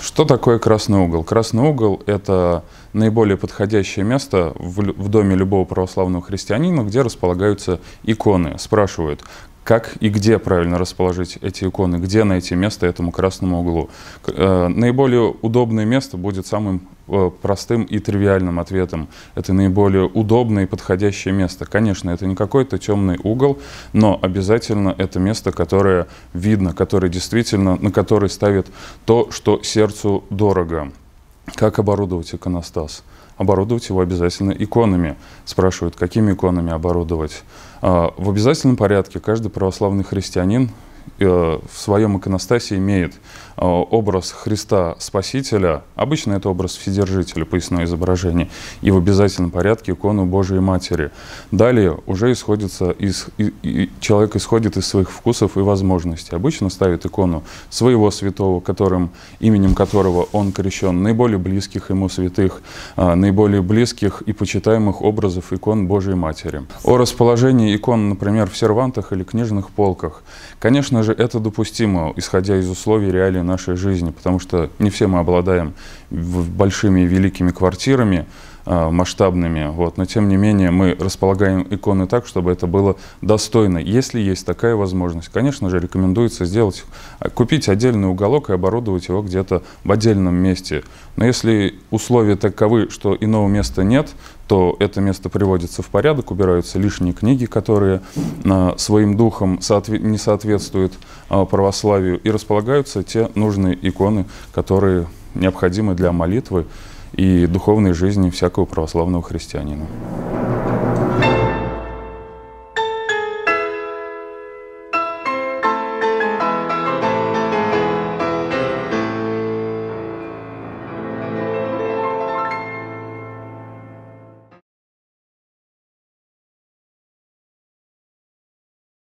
Что такое красный угол? Красный угол – это наиболее подходящее место в, в доме любого православного христианина, где располагаются иконы. Спрашивают, как и где правильно расположить эти иконы, где найти место этому красному углу. Э, наиболее удобное место будет самым э, простым и тривиальным ответом. Это наиболее удобное и подходящее место. Конечно, это не какой-то темный угол, но обязательно это место, которое видно, которое действительно, на которое ставит то, что сердцу дорого. Как оборудовать иконостас? Оборудовать его обязательно иконами. Спрашивают, какими иконами оборудовать. А, в обязательном порядке каждый православный христианин в своем иконостасе имеет Э, образ Христа Спасителя, обычно это образ Вседержителя, поясное изображение, и в обязательном порядке икону Божией Матери. Далее уже исходится из, и, и, человек исходит из своих вкусов и возможностей. Обычно ставит икону своего святого, которым, именем которого он крещен, наиболее близких ему святых, а, наиболее близких и почитаемых образов икон Божией Матери. О расположении икон, например, в сервантах или книжных полках. Конечно же, это допустимо, исходя из условий реалий нашей жизни, потому что не все мы обладаем большими и великими квартирами, а, масштабными, вот, но тем не менее мы располагаем иконы так, чтобы это было достойно. Если есть такая возможность, конечно же, рекомендуется сделать, а, купить отдельный уголок и оборудовать его где-то в отдельном месте. Но если условия таковы, что иного места нет, то это место приводится в порядок, убираются лишние книги, которые а, своим духом не соответствуют православию, и располагаются те нужные иконы, которые необходимы для молитвы и духовной жизни всякого православного христианина.